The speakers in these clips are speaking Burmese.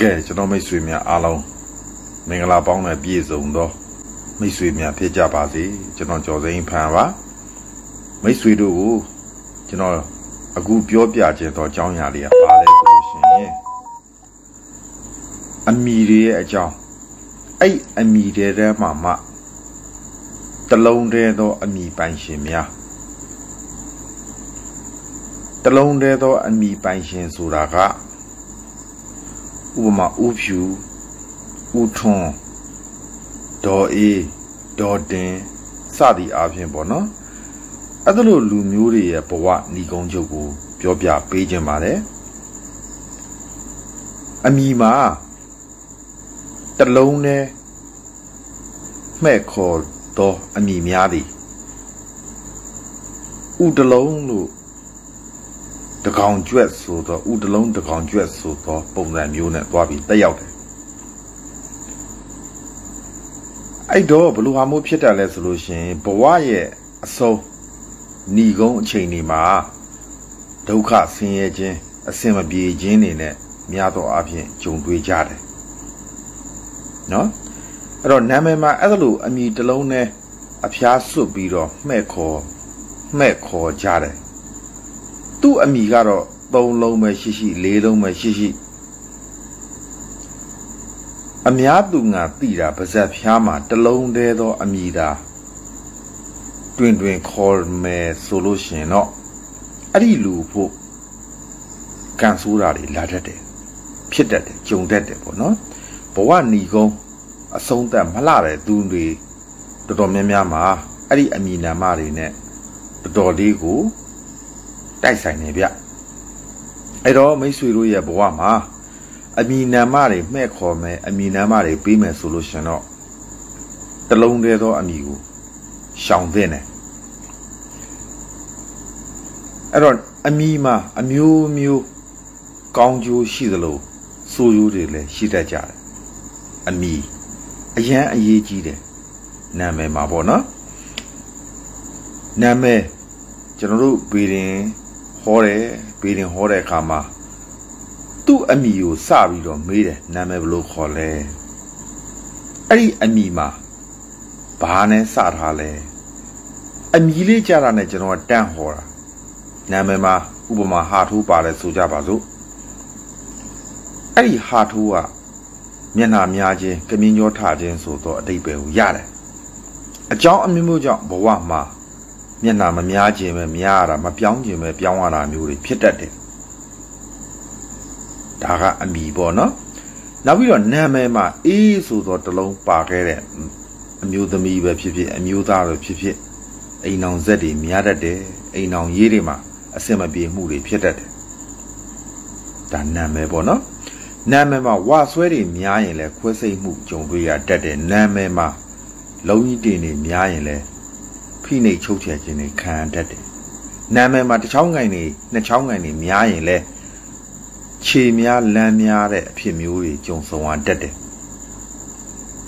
ကဲကျွန်တော်မိတ်ဆွေများအားလုံးမင်္ဂလာပေါင်းနဲ့ပြည့်စုံသောမိတ်ဆွေများဖြစ်ကြပါစေကျွန်တော်ကျော်စိန်ဖန်ပါမိတ်ဆွေတို့ကိုကျွန်တော်အခုပြောပြခြင်းတော့အကြောင်းအရာလေးကပါလဲဆိုလို့ရှိရင်အမိတွေရဲ့အကြောင်းအဲ့အမိတွေထဲမှာမှတလုံးတည်းသောအမိပိုင်ရှင်များတလုံးတည်းသောအမိပိုင်ရှင်ဆိုတာက ဥပမာဥဖြူဥထွန်းဒေါ်အေးဒေါ်တင်စသည်အားဖြင့်ပေါ့နော်အဲ့ဒါလိုလူမျိုးတွေရဲ့ဘဝဏီကုံချုပ်ကို ပြောပြပေးခြင်းပါတယ်အမိမှာတလုံးနဲ့မှဲ့ခေါ်သောအမိများသည်ဥတလုံးလို့ တကောင်ကျွက်ဆိုတော့ဥတလုံးတကောင်ကျွက်ဆိုတော့ပုံစံမျိုးနဲ့သွားပြီးတက်ရောက်တယ်အဲ့တော့ဘလို့ဟာမို့ဖြစ်တယ်လဲဆိုလို့ရှင်ဘဝရဲ့အဆုံးဏီကုန်းအချိန်ဒီမှာဒုက္ခဆင်းရဲခြင်းအစင်မပြေခြင်းတွေနဲ့များသောအားဖြင့်ကြုံတွေ့ကြတယ်နော်အဲ့တော့နာမည်မှာအဲ့လိုအမည်တစ်လုံးနဲ့အဖျားစွတ်ပြီးတော့မှဲ့ခေါ်မှဲ့ခေါ်ကြတယ် သူ့အမိကတော့သုံးလုံးပဲရှိရှိလေးလုံးပဲရှိရှိအများသူငါတိတာပါဇက်ဖျားမှာတလုံးတည်းသောအမိသာတွင်တွင်ခေါ်မယ်ဆိုလို့ရှင်တော့အဲ့ဒီလူဖို့ကန်ဆိုးတာတွေလာတတ်တယ်ဖြစ်တတ်တယ်ကြုံတတ်တယ်ပေါ့နော်ဘဝหนีကုန်းအဆုံးသက်မလှတဲ့သူတွေတော်တော်များများမှာအဲ့ဒီအမိနာမတွေနဲ့တော်တော်လေးကို တိုက်ဆိုင်နေဗျအဲ့တော့မိတ်ဆွေတို့ရဲ့ဘဝမှာအမီနာမတွေမှဲ့ခေါ်မယ်အမီနာမတွေပေးမယ်ဆိုလို့ရှင်တော့တလုံးတည်းသောအမီကိုရှောင်သင့်တယ်အဲ့တော့အမီမှာအမျိုးမျိုးကောင်းကျိုးရှိသလိုဆိုးကျိုးတွေလည်းရှိတတ်ကြတယ်အမီအရန်အရေးကြီးတယ်နာမည်မှာပေါ့နော်နာမည်ကျွန်တော်တို့ဗီရင် ဟောတယ်ဗီရင်ဟောတဲ့အခါမှာသူ့အမိကိုစပြီးတော့မေးတယ်နာမည်ဘယ်လိုခေါ်လဲအဲ့ဒီအမိမှာဘာနဲ့စထားလဲအမိလေးကြတာနဲ့ကျွန်တော်တန့်ဟောတာနာမည်မှာဥပမာဟာထိုးပါတယ်ဆိုကြပါစို့အဲ့ဒီဟာထိုးကမျက်နှာများခြင်းကမြင်ကြောထခြင်းဆိုတော့အတိတ်ပဲကိုရတယ်အကြောင်းအမျိုးမျိုးကြောင့်ဘဝမှာ မျက်နှာမများခြင်းပဲများရတာမပြောင်းခြင်းပဲပြောင်းရတာမျိုးတွေဖြစ်တတ်တယ်ဒါကအမိပေါ့နော်နောက်ပြီးတော့နာမည်မှာအေးဆိုတော့တလုံးပါခဲ့တဲ့အမျိုးသမီးပဲဖြစ်ဖြစ်အမျိုးသားပဲဖြစ်ဖြစ်အိမ်အောင်ဇက်တွေများတတ်တယ်အိမ်အောင်ရေးတွေမှာအဆင်မပြေမှုတွေဖြစ်တတ်တယ်ဒါနာမည်ပေါ့နော်နာမည်မှာဝါဆွဲတွေများရင်လည်းခွဲစိတ်မှုကြုံတွေ့ရတတ်တယ်နာမည်မှာလုံးကြီးတင်တွေများရင်လည်း ဖိနှိပ်ချုပ်ချယ်ခြင်းတွေခံရတတ်တယ်နာမည်မှာတစ်ချောင်းငိုင်တွေနှစ်ချောင်းငိုင်တွေများရင်လည်းခြေများလမ်းများတဲ့အဖြစ်မျိုးတွေကြုံဆုံရတတ်တယ်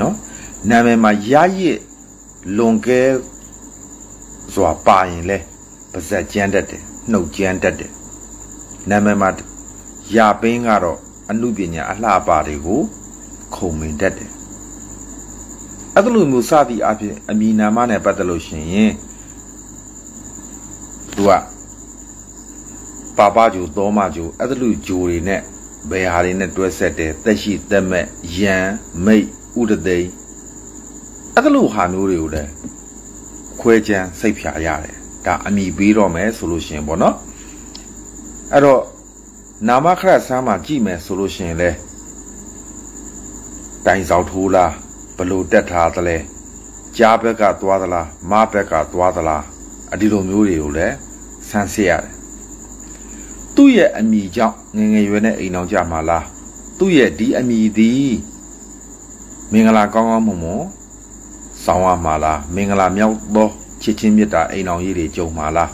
နော်နာမည်မှာရရစ်လွန်ကဲစွာပါရင်လဲပါဇက်ကျန်းတတ်တယ်နှုတ်ကျန်းတတ်တယ်နာမည်မှာရပင်းကတော့အမှုပညာအလှပတွေကိုခုံမင်တတ်တယ် အဲ့လိုမျိုးစသည့်အဖြစ်အမီနာမနဲ့ပတ်သက်လို့ရှိရင်သူကပါပါဂျူသောမဂျူအဲ့လိုဂျူတွေနဲ့ဘယ်ဟာတွေနဲ့တွဲဆက်တယ်သက်ရှိသက်မဲ့ယံမိတ်ဥဒသိအဲ့လိုဟာမျိုးတွေကိုလည်းခွဲချမ်းစိတ်ဖြာရတယ်ဒါအမိပေးတော့မယ်ဆိုလို့ရှိရင်ပေါ့နော်အဲ့တော့နာမခရဆမ်းမှာကြည့်မယ်ဆိုလို့ရှိရင်လဲတိုင်ဆောင်ထိုးလား ဘလို့တက်ထားသလဲကြားဘက်ကသွားသလားမဘက်ကသွားသလားအဒီလိုမျိုးတွေကိုလည်းဆန်းစစ်ရတယ်သူ့ရဲ့အမိကြောင့်ငငယ်ရွယ်နဲ့အိမ်အောင်ကြမှာလားသူ့ရဲ့ဒီအမိသည်မင်္ဂလာကောင်းကောင်းမွန်မွန်ဆောင်ရမှာလားမင်္ဂလာမြောက်သောချစ်ချင်းမြတ်တာအိမ်အောင်ကြီးတွေကြုံမှာလား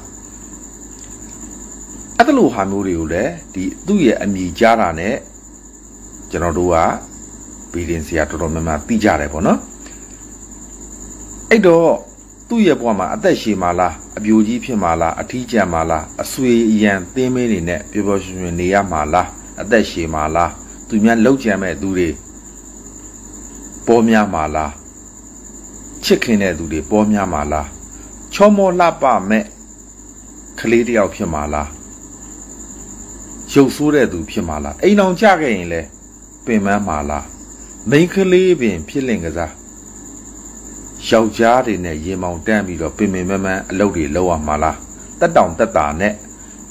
အဲ့လိုဟာမျိုးတွေကိုလည်းဒီသူ့ရဲ့အမိကြားတာနဲ့ကျွန်တော်တို့က ဘီဒင်စီကတော်တော်များများသိကြတယ်ပေါ့နော်အဲ့တော့သူ့ရဲ့ဘဝမှာအသက်ရှည်မှာလားအပြိုကြီးဖြစ်မှာလားအထီးကျန်မှာလားအဆွေအရန်သင်းမင်းတွေနဲ့ပျော်ပျော်ရွှင်ရွှင်နေရမှာလားအသက်ရှည်မှာလားသူသူများလောက်ကြံမဲ့သူတွေပေါ်များမှာလားချစ်ခင်တဲ့သူတွေပေါ်များမှာလားချောမောလှပမဲ့ကလေးတယောက်ဖြစ်မှာလားရုပ်ဆိုးတဲ့သူဖြစ်မှာလားအိမ်အောင်ကြခဲ့ရင်လဲပင်မမှာလား မိန်းကလေးပင် ဖြစ်လင်ကစားယောက်ျားတွေနဲ့ရင်မောင်တန်းပြီးတော့ပင်ပင်မမန်းအလုပ်တွေလုပ်ရမှာလားတက်တောင်တက်တာနဲ့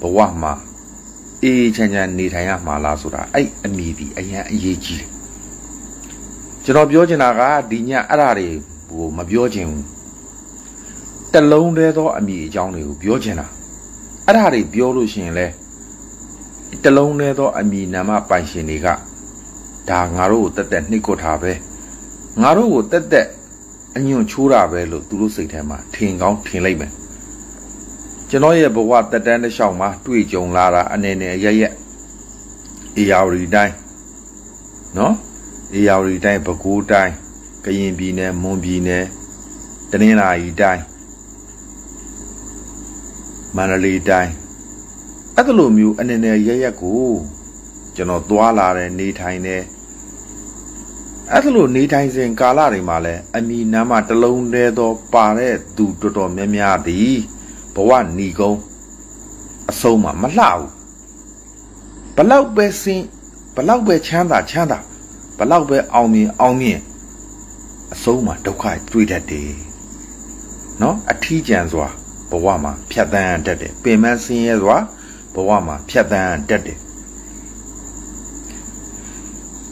ဘဝမှာအေးချမ်းချမ်းနေထိုင်ရမှာလားဆိုတာအဲ့အမိဒီအရန်အရေးကြီးတယ်ကျွန်တော်ပြောချင်တာကဒီညအဲ့ဓာတွေဟိုမပြောချင်ဘူးတလုံးတည်းသောအမိအကြောင်းတွေကိုပြောချင်တာအဲ့ဓာတွေပြောလို့ရှိရင်လဲတလုံးတည်းသောအမိနာမပိုင်ရှင်တွေက ဒါငါတို့ကိုတက်တက်နှိတ်ကွထားပဲငါတို့ကိုတက်တက်အညွန့်ချိုးတာပဲလို့သူတို့စိတ်ထဲမှာထင်ကောင်းထင်လိုက်မယ်ကျွန်တော်ရဲ့ဘဝတက်တန်းတစ်လျှောက်မှာတွေ့ကြုံလာတာအနေနဲ့ရရက်အေယာဝတီတိုင်းနော်အေယာဝတီတိုင်းပဲခူးတိုင်းကရင်ပြည်နယ်မွန်ပြည်နယ်တနင်္လာရီတိုင်းမန္တလေးတိုင်းအဲ့လိုမျိုးအနေနဲ့ရရက်ကိုကျွန်တော်သွားလာတယ်နေထိုင်တယ် အဲ့လိုနေထိုင်စဉ်ကာလတွေမှာလဲအမိနာမတလုံးတည်းသောပါတဲ့သူတော်တော်များများသည်ဘဝဏီကုံအဆုံးမှာမလှဘူးဘလောက်ပဲစင်ဘလောက်ပဲချမ်းသာချမ်းသာဘလောက်ပဲအောင်မြင်အောင်မြင်အဆုံးမှာဒုက္ခတွေ့တတ်တယ်နော်အထီးကျန်စွာဘဝမှာဖြတ်သန်းတတ်တယ်ပင်မဆင်းရဲစွာဘဝမှာဖြတ်သန်းတတ်တယ်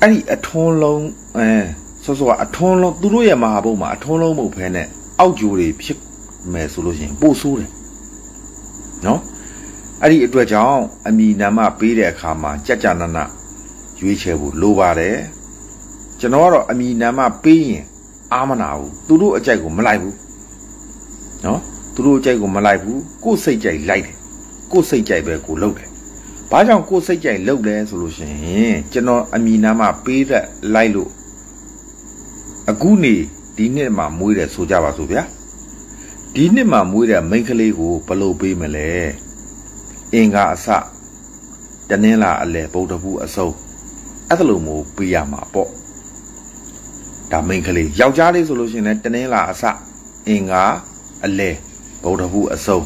အဲ့ဒီအထွန်းလုံးအဲစောစောအထွန်းလုံးသူတို့ရဲ့မဟာဘုံမှာအထွန်းလုံးမဟုတ်ဖဲနဲ့အောက်ဂျိုတွေဖြစ်မယ်ဆိုလို့ရှိရင်ပို့ဆိုးတယ်နော်အဲ့ဒီအတွက်ကြောင့်အမိနာမပေးတဲ့အခါမှာကြကြနနရွေးချယ်ဖို့လိုပါတယ်ကျွန်တော်ကတော့အမိနာမပေးရင်အာမနာဘူးသူတို့အကြိုက်ကိုမလိုက်ဘူးနော်သူတို့အကြိုက်ကိုမလိုက်ဘူးကိုယ်စိတ်ကြိုက်လိုက်တယ်ကိုယ်စိတ်ကြိုက်ပဲကိုလုပ်တယ် ဘာကြောင့်ကိုယ်စိတ်ကြိုက်လုပ်လဲဆိုလို့ရှိရင်ကျွန်တော်အမိနာမပေးတဲ့လိုက်လို့အခုနေဒီနှစ်မှာမွေးတယ်ဆိုကြပါစို့ဗျာဒီနှစ်မှာမွေးတဲ့မိန်းကလေးကိုဘယ်လိုပေးမလဲအင်္ဂါအစတနင်္လာအလဲဗုဒ္ဓဘူးအစုံအဲ့ဒါလိုမျိုးပေးရမှာပေါ့ဒါမိန်းကလေးယောက်ျားလေးဆိုလို့ရှိရင်လည်းတနင်္လာအစအင်္ဂါအလဲဗုဒ္ဓဘူးအစုံ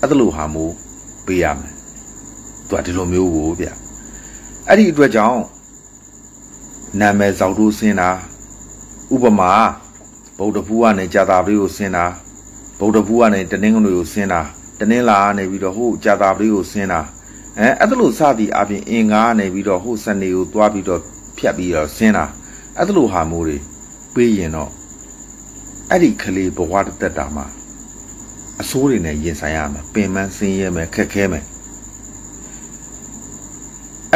အဲ့ဒါလိုဟာမျိုးပေးရမယ် သူကဒီလိုမျိုးကိုဗျအဲ့ဒီအတွက်ကြောင့်နာမည်ဇောက်တို့ဆင်းတာဥပမာဗုဒ္ဓဘူးကနေကြာတာပလေးကိုဆင်းတာဗုဒ္ဓဘူးကနေတနင်္ဂနွေကိုဆင်းတာတနင်္လာကနေပြီးတော့ဟိုကြာတာပလေးကိုဆင်းတာအဲအဲ့ဒါလို့စသည်အပြင်အင်္ဂါကနေပြီးတော့ဟိုစနေကိုသွားပြီးတော့ဖြတ်ပြီးတော့ဆင်းတာအဲ့ဒါလို့ဟာမိုးတွေပေးရင်တော့အဲ့ဒီကလေးဘဝတက်တာမှာအဆိုးတွေနဲ့ရင်ဆိုင်ရမယ်ပင်ပန်းဆင်းရဲမယ်ခက်ခဲမယ်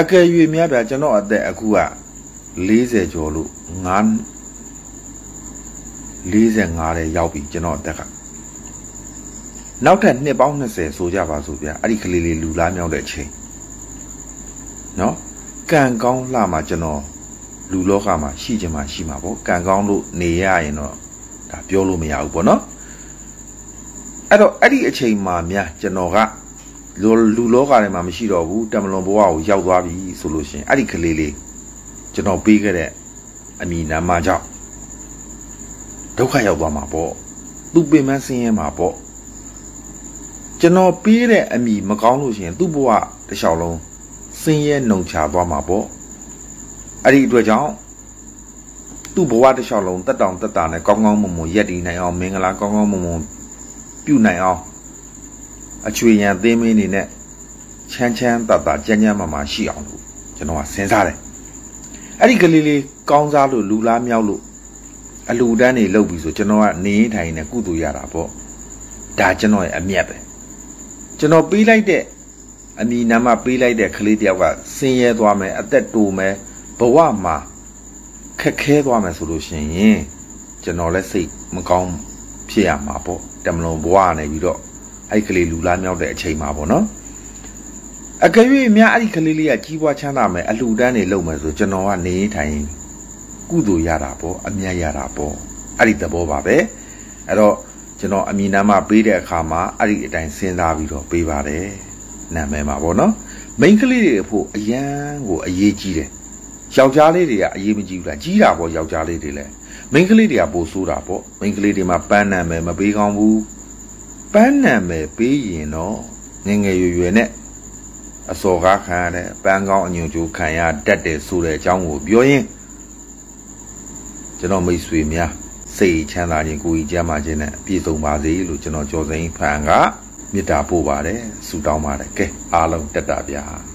အကယ်၍များပြကျွန်တော်အသက်အခုက40ကျော်လို့9 45တဲ့ရောက်ပြီကျွန်တော်အသက်ကနောက်ထပ်နှစ်ပေါင်း20ဆိုကြပါစို့ဗျာအဲ့ဒီကလေးလေးလူလားမြောက်တဲ့အချိန်နော်ကံကောင်းလှမှာကျွန်တော်လူလောကမှာရှိချင်မှရှိမှာပေါ့ကံကောင်းလို့နေရရင်တော့ဒါပြောလို့မရဘူးပေါ့နော်အဲ့တော့အဲ့ဒီအချိန်မှာများကျွန်တော်က လူလူလောကထဲမှာမရှိတော့ဘူးတမလွန်ဘဝကိုရောက်သွားပြီဆိုလို့ရှင်အဲ့ဒီကလေးလေးကျွန်တော်ပေးခဲ့တဲ့အမိနာမကြောင့်ဒုက္ခရောက်သွားမှာပေါ့သူပင်မဆင်းရဲမှာပေါ့ကျွန်တော်ပေးတဲ့အမိမကောင်းလို့ရှင်သူ့ဘဝတစ်လျှောက်လုံးဆင်းရဲနှုံချသွားမှာပေါ့အဲ့ဒီအတွက်ကြောင့်သူ့ဘဝတစ်လျှောက်လုံးတက်တောင်တက်တာနဲ့ကောင်းကောင်းမွန်မွန်ရက်တည်နိုင်အောင်မင်္ဂလာကောင်းကောင်းမွန်မွန်ပြုနိုင်အောင် အချွေရန်သင်းမင်းနေနဲ့ချမ်းချမ်းသာသာကြမ်းကြမ်းမာမာရှိအောင်လို့ကျွန်တော်ကစဉ်းစားတယ်အဲ့ဒီကလေးလေးကောင်းစားလို့လူလားမြောက်လို့အလူတန်းနေလုပ်ပြီဆိုကျွန်တော်ကနေထိုင်နေကုသိုလ်ရတာပေါ့ဒါကျွန်တော်ရဲ့အမျက်ပဲကျွန်တော်ပေးလိုက်တဲ့အမိနာမပေးလိုက်တဲ့ကလေးတယောက်ကဆင်းရဲသွားမယ်အသက်တိုမယ်ဘဝမှာခက်ခဲသွားမယ်ဆိုလို့ရှိရင်ကျွန်တော်လည်းစိတ်မကောင်းဖြစ်ရမှာပေါ့တမလွန်ဘဝနေပြီးတော့ အဲ့ကလေးလူလားမြောက်တဲ့အချိန်မှာပေါ့နော်အကယ်၍များအဲ့ဒီကလေးလေးကကြီးပွားချမ်းသာမယ်အလှူဒန်းနေလုပ်မယ်ဆိုကျွန်တော်ကနေထိုင်ကုသိုလ်ရတာပေါ့အမြတ်ရတာပေါ့အဲ့ဒီသဘောပါပဲအဲ့တော့ကျွန်တော်အမိနာမပေးတဲ့အခါမှာအဲ့ဒီအတိုင်းစဉ်းစားပြီးတော့ပေးပါတယ်နာမည်မှာပေါ့နော်မိန်းကလေးတွေအဖို့အရန်ကိုအရေးကြီးတယ်ယောက်ျားလေးတွေကအရေးမကြီးဘူးလားကြီးတာပေါ့ယောက်ျားလေးတွေလည်းမိန်းကလေးတွေကပိုဆိုးတာပေါ့မိန်းကလေးတွေမှာပန်းနံမယ်မပေးကောင်းဘူး ပန်းနံမယ်ပေးရင်တော့ငယ်ငယ်ရွယ်ရွယ်နဲ့အစော်ကားခံရတဲ့ပန်းကောင်းအညွန်ကြိုးခံရတတ်တယ်ဆိုတဲ့အကြောင်းကိုပြောရင်ကျွန်တော်မိတ်ဆွေများစိတ်ချမ်းသာခြင်းကိုယ်ကြီးကျမ်းမာခြင်းနဲ့ပြည့်စုံပါစေလို့ကျွန်တော်ကြော်စိန်ဖန်ကမေတ္တာပို့ပါတယ်ဆုတောင်းပါတယ်ကဲအားလုံးတက်တာဗျာ